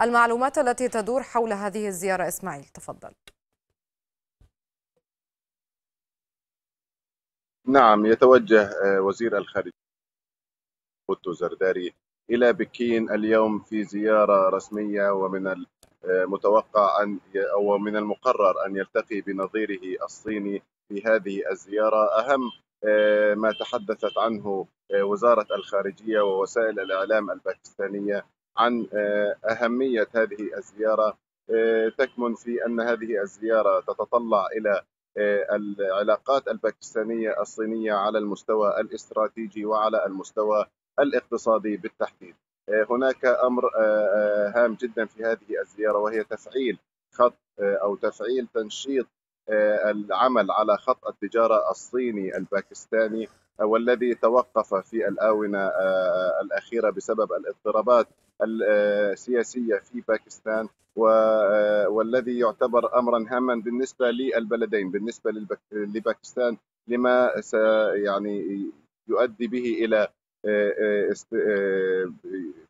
المعلومات التي تدور حول هذه الزيارة. إسماعيل تفضل. نعم يتوجه وزير الخارجية بوتو زرداري إلى بكين اليوم في زيارة رسمية ومن المتوقع أن أو من المقرر أن يلتقي بنظيره الصيني في هذه الزيارة. أهم ما تحدثت عنه وزارة الخارجية ووسائل الإعلام الباكستانية عن أهمية هذه الزيارة. تكمن في أن هذه الزيارة تتطلع إلى العلاقات الباكستانية الصينية على المستوى الاستراتيجي وعلى المستوى الاقتصادي بالتحديد. هناك أمر هام جدا في هذه الزيارة وهي تفعيل خط أو تفعيل تنشيط العمل على خط التجارة الصيني الباكستاني والذي توقف في الآونة الأخيرة بسبب الاضطرابات السياسية في باكستان والذي يعتبر أمرا هاما بالنسبة للبلدين بالنسبة لباكستان لما يعني يؤدي به إلى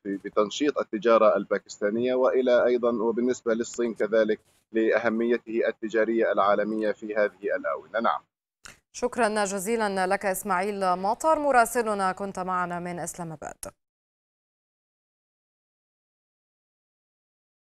بتنشيط التجارة الباكستانية وإلى أيضا وبالنسبة للصين كذلك لأهميته التجارية العالمية في هذه الآونة. نعم. شكرا جزيلا لك إسماعيل ماطر مراسلنا كنت معنا من إسلام آباد.